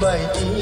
bày chi